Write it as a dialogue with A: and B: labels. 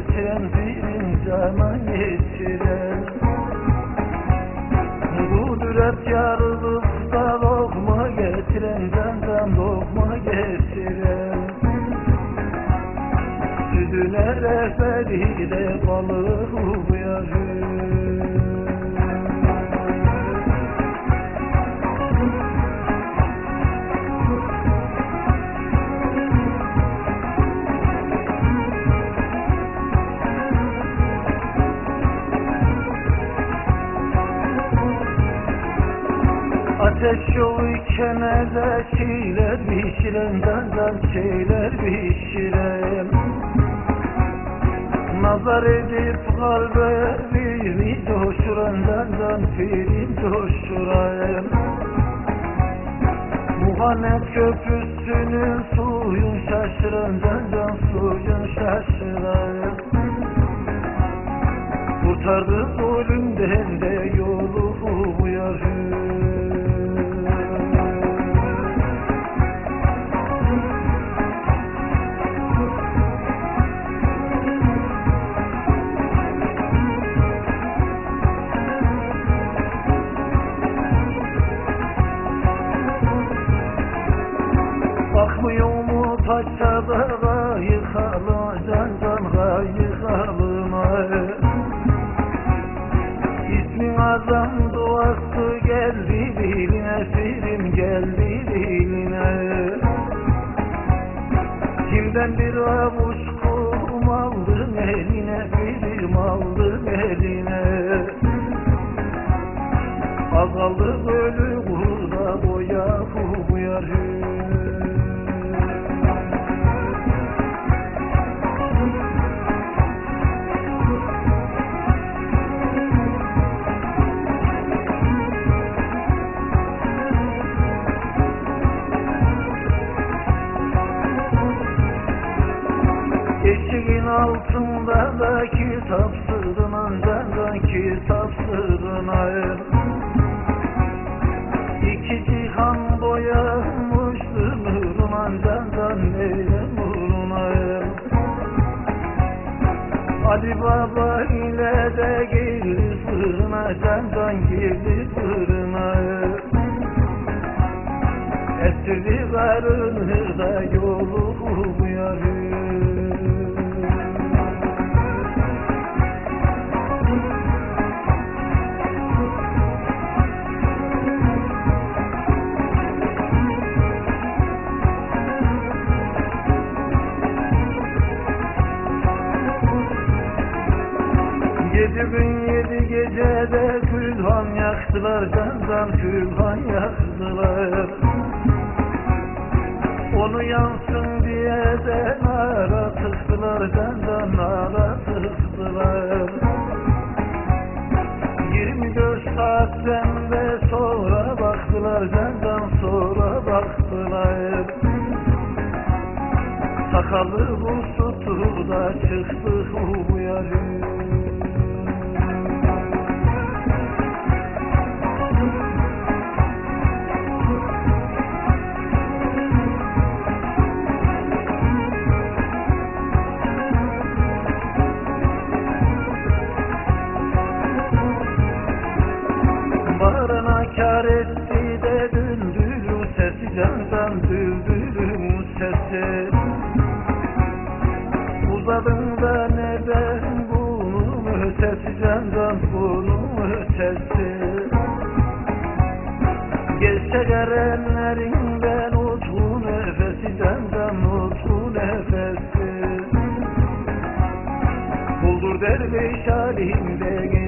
A: mirtasına yetiren birin cana yetiren Kudret yarılıkta lokma getiren candan lokma getiren. Südüne rehberi de Ateş yolu iken de şeyler pişiren Dandan şeyler pişiren Nazar edip kalbe biri coşuran Dandan pirin coşuran Muhammed köprüsünün suyun şaşıran Dandan suyun şaşıran Kurtardı zulümden de mu taşada yıkalım can can yıkalım İsmin duası geldi diline Sirim geldi diline. Kimden bir avuç kum aldın eline Birim aldın eline. Azaldı böyle burada boya uyarır Eşiğin altında da kitap sığdınan Candan kitap sığdınan İki cihan boyamıştı nuruna Candan neyle nuruna Ali Baba ile de girdi fırına Candan girdi fırına Estirdi karını da yolu uyarır Yedi gün yedi gecede külhan yaktılar Candan külhan yaktılar. Onu yansın diye de nara tıktılar Candan nara tıktılar. 24 saatten de sonra baktılar Candan sonra baktılar. Sakallı bu suturda çıktı uyarı Barına etti de düldülü sesi Candan düldülü sesi. Uzadın da neden bunun ötesi Candan bunun ötesi Gerçek erenlerinden utku nefesi Candan utku nefesi. Buldur derviş halinde